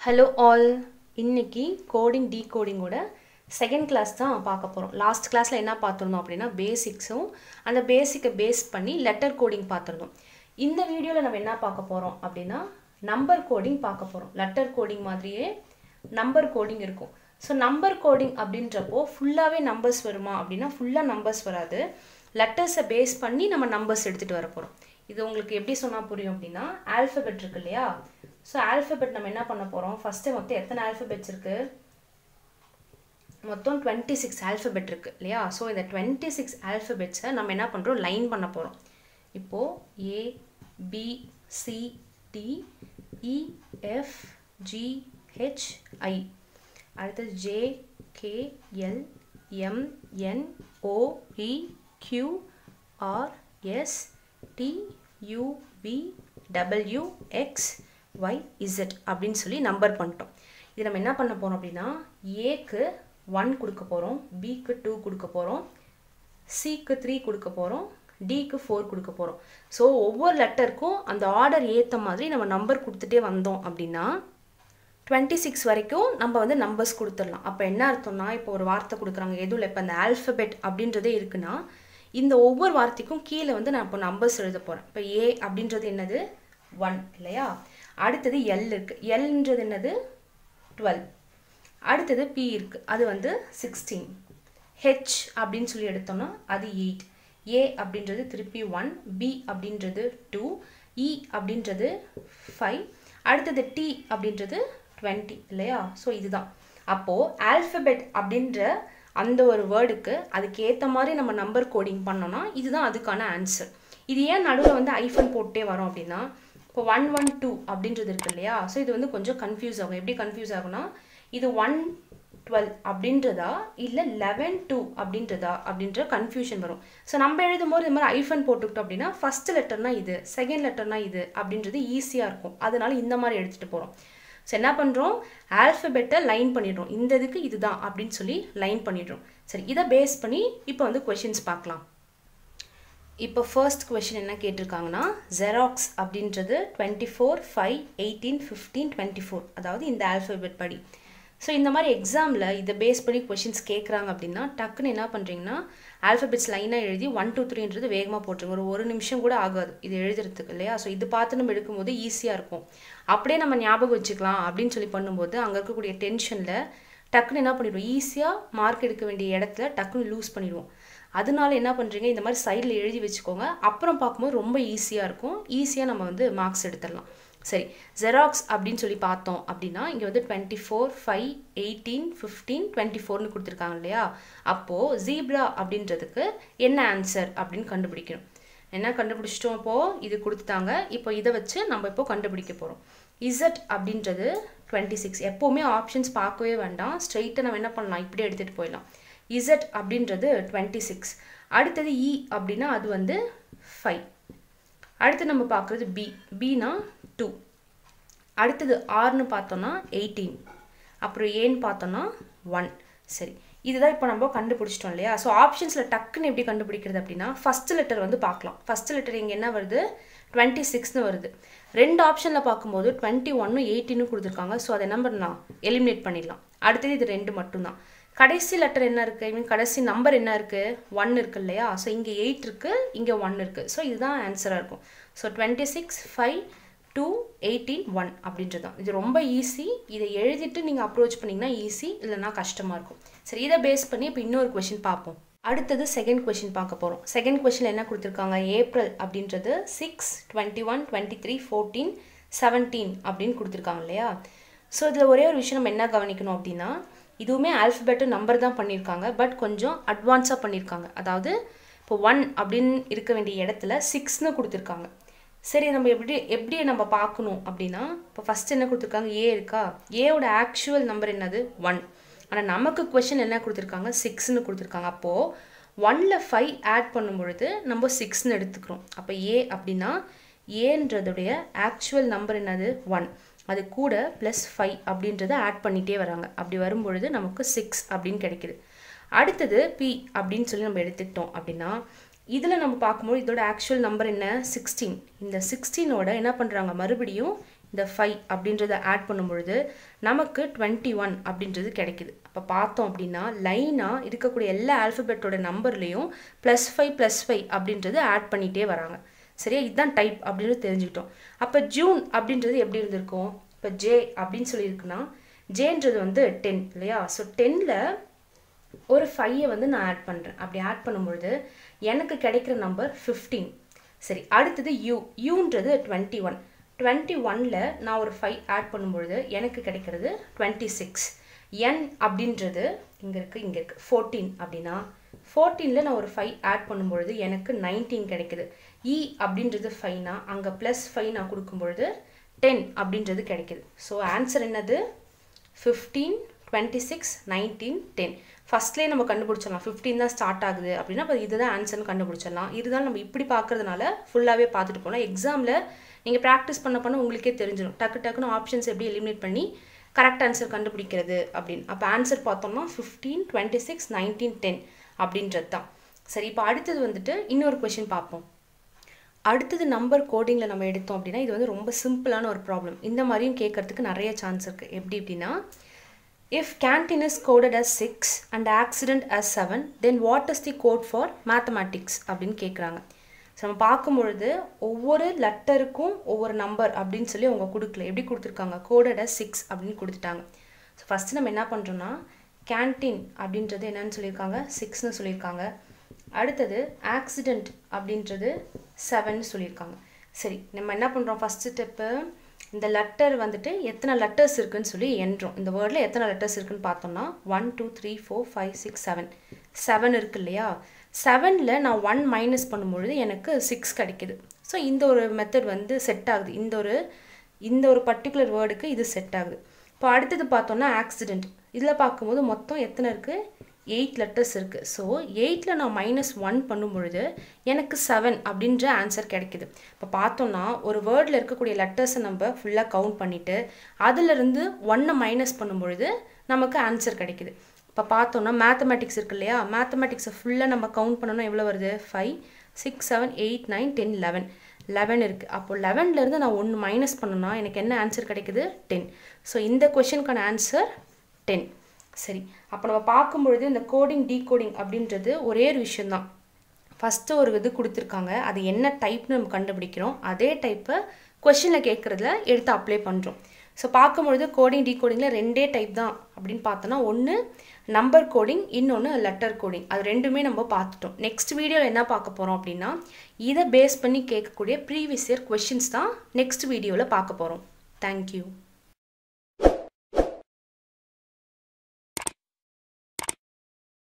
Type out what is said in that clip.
Hello all இன்னைக்கு coding டீகோடிங்கோட second class தான் பார்க்க போகிறோம் லாஸ்ட் கிளாஸில் என்ன பார்த்துருந்தோம் அப்படின்னா பேசிக்ஸும் அந்த பேசிக்கை பேஸ் பண்ணி லெட்டர் கோடிங் பார்த்துருந்தோம். இந்த வீடியோவில் நம்ம என்ன பார்க்க போகிறோம் அப்படின்னா நம்பர் கோடிங் பார்க்க போகிறோம் லெட்டர் கோடிங் மாதிரியே நம்பர் கோடிங் இருக்கும். ஸோ நம்பர் கோடிங் அப்படின்றப்போ ஃபுல்லாகவே நம்பர்ஸ் வருமா அப்படின்னா ஃபுல்லாக நம்பர்ஸ் வராது. லெட்டர்ஸை பேஸ் பண்ணி நம்ம நம்பர்ஸ் எடுத்துகிட்டு வர போகிறோம் இது உங்களுக்கு எப்படி சொன்னால் புரியும் அப்படின்னா ஆல்ஃபபெட் இருக்கு இல்லையா? ஸோ ஆல்ஃபபெட் நம்ம என்ன பண்ண போகிறோம் ஃபஸ்ட்டு மொத்தம் எத்தனை ஆல்ஃபபெட்ஸ் இருக்குது மொத்தம் டுவெண்ட்டி சிக்ஸ் ஆல்ஃபபெட் இருக்குது இல்லையா? ஸோ இந்த டுவெண்ட்டி சிக்ஸ் ஆல்ஃபபெட்ஸை நம்ம என்ன பண்ணுறோம் லைன் பண்ண போகிறோம் இப்போது A B C D E e, F G H I அடுத்தது J K L M N O Q R S T U V W X Y Z அப்படின்னு சொல்லி நம்பர் பண்ணிட்டோம். இது நம்ம என்ன பண்ண போகிறோம் அப்படின்னா ஏக்கு ஒன் கொடுக்க போகிறோம் பிக்கு டூ கொடுக்க போகிறோம் சிக்கு த்ரீ கொடுக்க போகிறோம் டிக்கு ஃபோர் கொடுக்க போகிறோம் ஸோ ஒவ்வொரு லெட்டருக்கும் அந்த ஆர்டர் ஏற்ற மாதிரி நம்ம நம்பர் கொடுத்துட்டே வந்தோம் அப்படின்னா டுவெண்ட்டி சிக்ஸ் வரைக்கும் நம்ம வந்து நம்பர்ஸ் கொடுத்துடலாம். அப்போ என்ன அர்த்தம்னா இப்போ ஒரு வார்த்தை கொடுக்குறாங்க எதுவும் இல்லை. இப்போ அந்த ஆல்ஃபபெட் அப்படின்றதே இருக்குன்னா இந்த ஒவ்வொரு வார்த்தைக்கும் கீழே வந்து நான் இப்போ நம்பர்ஸ் எழுத போகிறேன் இப்போ ஏ அப்படின்றது என்னது? ஒன் இல்லையா? அடுத்தது எல் இருக்குது எல்ன்றது என்னது? டுவெல் அடுத்தது பி இருக்குது அது வந்து சிக்ஸ்டீன் ஹெச் அப்படின்னு சொல்லி எடுத்தோம்னா அது எயிட் ஏ அப்படின்றது திருப்பி ஒன் பி அப்படின்றது டூ இ e அப்படின்றது ஃபைவ் அடுத்தது டி அப்படின்றது டுவெண்ட்டி இல்லையா? ஸோ இதுதான். அப்போது ஆல்ஃபபெட் அப்படின்ற அந்த ஒரு வேர்டுக்கு அதுக்கேற்ற மாதிரி நம்ம நம்பர் கோடிங் பண்ணோம்னா இதுதான் அதுக்கான ஆன்சர் இது ஏன் நடுவில் வந்து ஐஃபன் போட்டே வரோம் அப்படின்னா இப்போ ஒன் ஒன் டூ அப்படின்றது இருக்கு இல்லையா? ஸோ இது வந்து கொஞ்சம் கன்ஃபியூஸ் ஆகும். எப்படி கன்ஃபியூஸ் ஆகும்னா இது ஒன் டுவெல் அப்படின்றதா? இல்லை லெவன் டூ அப்படின்றதா? அப்படின்ற கன்ஃபியூஷன் வரும். ஸோ நம்ம எழுதும் போது இது மாதிரி ஐஃபன் போட்டுக்கிட்டோம் அப்படின்னா ஃபஸ்ட் லெட்டர்னா இது செகண்ட் லெட்டர்னா இது அப்படின்றது ஈஸியாக இருக்கும். அதனால இந்த மாதிரி எடுத்துகிட்டு போகிறோம் ஸோ என்ன பண்ணுறோம் ஆல்ஃபபெட்டை லைன் பண்ணிடுறோம். இந்த இதுக்கு இதுதான் அப்படின்னு சொல்லி லைன் பண்ணிடுறோம். சரி இதை பேஸ் பண்ணி இப்போ வந்து கொஷின்ஸ் பார்க்கலாம். இப்போ ஃபர்ஸ்ட் கொஷின் என்ன கேட்டிருக்காங்கன்னா ஜெராக்ஸ் அப்படின்றது twenty four five eighteen fifteen twenty four அதாவது இந்த ஆல்ஃபபெட் படி. ஸோ இந்த மாதிரி எக்ஸாமில் இதை பேஸ் பண்ணி கொஷின்ஸ் கேட்குறாங்க அப்படின்னா டக்குன்னு என்ன பண்ணுறீங்கன்னா ஆல்ஃபபெட்ஸ் லைனாக எழுதி ஒன் டூ த்ரீன்றது வேகமாக போட்டுருங்க. ஒரு ஒரு நிமிஷம் கூட ஆகாது. இது எழுதுறதுக்கு இல்லையா? ஸோ இது பார்த்து நம்ம எடுக்கும்போது ஈஸியாக இருக்கும். அப்படியே நம்ம ஞாபகம் வச்சுக்கலாம் அப்படின்னு சொல்லி பண்ணும்போது அங்கே இருக்கக்கூடிய டென்ஷனில் டக்குன்னு என்ன பண்ணிடுவோம்? ஈஸியாக மார்க் எடுக்க வேண்டிய இடத்துல டக்குன்னு லூஸ் பண்ணிடுவோம். அதனால என்ன பண்ணுறீங்க இந்த மாதிரி சைடில் எழுதி வச்சுக்கோங்க. அப்புறம் பார்க்கும்போது ரொம்ப ஈஸியாக இருக்கும். ஈஸியாக நம்ம வந்து மார்க்ஸ் எடுத்துடலாம். சரி ஜெராக்ஸ் அப்படின்னு சொல்லி பார்த்தோம் அப்படின்னா இங்கே வந்து twenty four five eighteen fifteen twenty ஃபோர்னு கொடுத்துருக்காங்க இல்லையா? அப்போது ஜீப்ரா அப்படின்றதுக்கு என்ன ஆன்சர் அப்படின்னு கண்டுபிடிக்கணும். என்ன கண்டுபிடிச்சிட்டோம் இப்போது இது கொடுத்துட்டாங்க. இப்போ இதை வச்சு நம்ம இப்போ கண்டுபிடிக்க போகிறோம் இசட் அப்படின்றது டுவெண்ட்டி சிக்ஸ் எப்போவுமே ஆப்ஷன்ஸ் பார்க்கவே வேண்டாம். ஸ்ட்ரெயிட்டாக நம்ம என்ன பண்ணலாம்? இப்படியே எடுத்துகிட்டு போயிடலாம். இசட் அப்படின்றது டுவெண்ட்டி சிக்ஸ் அடுத்தது இ அப்படின்னா அது வந்து ஃபைவ் அடுத்து நம்ம பார்க்குறது பி பினா டூ அடுத்தது ஆறுன்னு பார்த்தோன்னா எயிட்டீன் அப்புறம் ஏன்னு பார்த்தோன்னா ஒன் சரி. இதுதான் இப்போ நம்ம கண்டுபிடிச்சிட்டோம் இல்லையா? ஸோ ஆப்ஷன்ஸில் டக்குன்னு எப்படி கண்டுபிடிக்கிறது அப்படின்னா ஃபஸ்ட் லெட்டர் வந்து பார்க்கலாம். ஃபஸ்ட் லெட்டர் இங்கே என்ன வருது? டுவெண்ட்டி சிக்ஸ்னு வருது. ரெண்டு ஆப்ஷனில் பார்க்கும்போது டுவெண்ட்டி ஒன்னும் எயிட்டீனும் கொடுத்துருக்காங்க. ஸோ அதை என்ன பண்ணலாம்? எலிமினேட் பண்ணிடலாம். அடுத்தது இது ரெண்டு மட்டும்தான். கடைசி லெட்டர் என்ன இருக்குது ஐ மீன் கடைசி நம்பர் என்ன இருக்குது ஒன் இருக்குது இல்லையா? ஸோ இங்கே எயிட் இருக்குது இங்கே ஒன் இருக்குது ஸோ இதுதான் ஆன்சராக இருக்கும். So twenty six five eighteen one அப்படின்றது தான் இது ரொம்ப ஈஸி இதை எழுதிட்டு நீங்கள் அப்ரோச் பண்ணிங்கன்னா ஈஸி இல்லைனா கஷ்டமாக இருக்கும். சரி இதை பேஸ் பண்ணி இப்போ இன்னொரு கொஷின் பார்ப்போம். அடுத்தது செகண்ட் கொஷின் பார்க்க போகிறோம் செகண்ட் கொஷினில் என்ன கொடுத்துருக்காங்க? ஏப்ரல் அப்படின்றது six twenty one twenty three fourteen seventeen அப்படின்னு கொடுத்துருக்காங்க இல்லையா? ஸோ இதில் ஒரே ஒரு விஷயம் நம்ம என்ன கவனிக்கணும் அப்படின்னா இதுவுமே ஆல்ஃபபெட்டு நம்பர் தான் பண்ணியிருக்காங்க பட் கொஞ்சம் அட்வான்ஸாக பண்ணியிருக்காங்க. அதாவது இப்போ ஒன் அப்படின்னு இருக்க வேண்டிய இடத்துல சிக்ஸ்னு கொடுத்துருக்காங்க. சரி நம்ம எப்படி எப்படி நம்ம பார்க்கணும் அப்படின்னா இப்போ ஃபஸ்ட் என்ன கொடுத்துருக்காங்க? ஏ இருக்கா? ஏவோட ஆக்சுவல் நம்பர் என்னது? ஒன் ஆனால் நமக்கு கொஷின் என்ன கொடுத்துருக்காங்க? சிக்ஸ்னு கொடுத்துருக்காங்க. அப்போது ஒனில் ஃபைவ் ஆட் பண்ணும் பொழுது நம்ம சிக்ஸ்னு எடுத்துக்கிறோம். அப்போ ஏ அப்படின்னா ஏன்றதுடைய ஆக்சுவல் நம்பர் என்னது? ஒன் அது கூட ப்ளஸ் ஃபைவ் அப்படின்றத ஆட் பண்ணிகிட்டே வராங்க. அப்படி வரும்பொழுது நமக்கு சிக்ஸ் அப்படின்னு கிடைக்கிது. அடுத்தது பி அப்படின்னு சொல்லி நம்ம எடுத்துக்கிட்டோம் அப்படின்னா இதில் நம்ம பார்க்கும்போது இதோட ஆக்சுவல் நம்பர் என்ன? சிக்ஸ்டீன் இந்த சிக்ஸ்டீனோட என்ன பண்ணுறாங்க மறுபடியும் இந்த ஃபைவ் அப்படின்றத ஆட் பண்ணும்பொழுது நமக்கு டுவெண்ட்டி ஒன் அப்படின்றது கிடைக்குது. அப்போ பார்த்தோம் அப்படின்னா லைனாக இருக்கக்கூடிய எல்லா ஆல்ஃபபெட்டோட நம்பர்லேயும் ப்ளஸ் ஃபைவ் ப்ளஸ் ஃபைவ் அப்படின்றது ஆட் பண்ணிகிட்டே வராங்க. சரியா? இதுதான் டைப் அப்படின்றது தெரிஞ்சுக்கிட்டோம். அப்போ ஜூன் அப்படின்றது எப்படி இருந்திருக்கும்? இப்போ ஜே அப்படின்னு சொல்லியிருக்குன்னா ஜேன்றது வந்து டென் இல்லையா? ஸோ டென்னில் ஒரு ஃபைவை வந்து நான் ஆட் பண்ணுறேன் அப்படி ஆட் பண்ணும்பொழுது எனக்கு கிடைக்கிற நம்பர் ஃபிஃப்டீன் சரி அடுத்தது யூ யூன்றது டுவெண்ட்டி ஒன் டுவெண்ட்டி ஒனில் நான் ஒரு ஃபைவ் ஆட் பண்ணும்பொழுது எனக்கு கிடைக்கிறது டுவெண்ட்டி சிக்ஸ் என் அப்படின்றது இங்கே இருக்குது இங்கே இருக்குது ஃபோர்டீன் அப்படின்னா ஃபோர்டீனில் நான் ஒரு ஃபைவ் ஆட் பண்ணும்பொழுது எனக்கு நைன்டீன் கிடைக்குது. இ அப்படின்றது ஃபைனா அங்கே ப்ளஸ் ஃபைவ் நான் கொடுக்கும்பொழுது டென் அப்படின்றது கிடைக்குது. ஸோ ஆன்சர் என்னது? Fifteen twenty six nineteen ten ஃபஸ்ட்லேயே நம்ம கண்டுபிடிச்சிடலாம். ஃபிஃப்டீன் தான் ஸ்டார்ட் ஆகுது அப்படின்னா அப்போ இதுதான் ஆன்சர்னு கண்டுபிடிச்சிடலாம். இருந்தாலும் நம்ம இப்படி பார்க்கறதுனால ஃபுல்லாகவே பார்த்துட்டு போனால் எக்ஸாமில் நீங்கள் ப்ராக்டிஸ் பண்ண பண்ண உங்களுக்கே தெரிஞ்சிடும் டக்கு டக்குன்னு ஆப்ஷன்ஸ் எப்படி எலிமினேட் பண்ணி கரெக்ட் ஆன்சர் கண்டுபிடிக்கிறது அப்படின்னு. அப்போ ஆன்சர் பார்த்தோம்னா fifteen twenty six nineteen ten அப்படின்றது தான். சரி இப்போ அடுத்தது வந்துட்டு இன்னொரு கொஷின் பார்ப்போம். அடுத்தது நம்பர் கோடிங்கில் நம்ம எடுத்தோம் அப்படின்னா இது வந்து ரொம்ப சிம்பிளான ஒரு ப்ராப்ளம் இந்த மாதிரியும் கேட்குறதுக்கு நிறைய சான்ஸ் இருக்குது எப்படி அப்படின்னா if canteen is coded as six and accident as seven then what is the code for mathematics அப்படின்னு கேட்குறாங்க ஸோ நம்ம பார்க்கும்பொழுது ஒவ்வொரு லெட்டருக்கும் ஒவ்வொரு நம்பர் அப்படின்னு சொல்லி அவங்க கொடுக்கல. எப்படி கொடுத்துருக்காங்க? கோடட் அஸ் சிக்ஸ் அப்படின்னு கொடுத்துட்டாங்க. ஸோ ஃபஸ்ட்டு நம்ம என்ன பண்ணுறோன்னா கேன்டீன் அப்படின்றது என்னன்னு சொல்லியிருக்காங்க? சிக்ஸ்னு சொல்லியிருக்காங்க. அடுத்தது ஆக்சிடெண்ட் அப்படின்றது செவன் சொல்லியிருக்காங்க. சரி நம்ம என்ன பண்ணுறோம் ஃபஸ்ட்டு ஸ்டெப்பு இந்த லெட்டர் வந்துட்டு எத்தனை லெட்டர்ஸ் இருக்குதுன்னு சொல்லி எண்றோம் இந்த வேர்டில் எத்தனை லெட்டர்ஸ் இருக்குன்னு பார்த்தோம்னா one two three four five six seven seven இருக்கு இல்லையா? செவனில் நான் ஒன் மைனஸ் பண்ணும்பொழுது எனக்கு சிக்ஸ் கிடைக்கிது. ஸோ இந்த ஒரு மெத்தட் வந்து செட் ஆகுது. இந்த ஒரு இந்த ஒரு பர்டிகுலர் வேர்டுக்கு இது செட் ஆகுது. இப்போ அடுத்தது பார்த்தோன்னா ஆக்சிடெண்ட் இதில் பார்க்கும்போது மொத்தம் எத்தனை இருக்குது எயிட் லெட்டர்ஸ் இருக்குது ஸோ எயிட்டில் நான் மைனஸ் ஒன் பண்ணும்பொழுது எனக்கு செவன் அப்படின்ற ஆன்சர் கிடைக்குது. இப்போ பார்த்தோம்னா ஒரு வேர்டில் இருக்கக்கூடிய லெட்டர்ஸை நம்ம ஃபுல்லாக கவுண்ட் பண்ணிவிட்டு அதிலிருந்து ஒன்னை மைனஸ் பண்ணும்பொழுது நமக்கு ஆன்சர் கிடைக்குது. இப்போ பார்த்தோம்னா மேத்தமெட்டிக்ஸ் இருக்கு இல்லையா? மேத்தமெட்டிக்ஸை ஃபுல்லாக நம்ம கவுண்ட் பண்ணணும் எவ்வளோ வருது? Five six seven eight nine ten eleven eleven இருக்குது அப்போது லெவன்லேருந்து நான் ஒன்று மைனஸ் பண்ணணும்னா எனக்கு என்ன ஆன்சர் கிடைக்குது? டென் ஸோ இந்த கொஷனுக்கான ஆன்சர் டென் சரி. அப்போ நம்ம பார்க்கும்பொழுது இந்த கோடிங் டீகோடிங் அப்படின்றது ஒரே ஒரு விஷயந்தான் ஃபஸ்ட்டு ஒரு இது கொடுத்துருக்காங்க. அது என்ன டைப்னு நம்ம கண்டுபிடிக்கிறோம். அதே டைப்பை கொஷினில் கேட்குறதுல எடுத்து அப்ளை பண்ணுறோம் ஸோ பார்க்கும்பொழுது கோடிங் டீகோடிங்கில் ரெண்டே டைப் தான் அப்படின்னு பார்த்தோன்னா ஒன்று நம்பர் கோடிங் இன்னொன்று லெட்டர் கோடிங் அது ரெண்டுமே நம்ம பார்த்துட்டோம். நெக்ஸ்ட் வீடியோவில் என்ன பார்க்க போகிறோம் அப்படின்னா இதை பேஸ் பண்ணி கேட்கக்கூடிய ப்ரீவியஸ் இயர் கொஷின்ஸ் தான் நெக்ஸ்ட் வீடியோவில் பார்க்க போகிறோம் தேங்க்யூ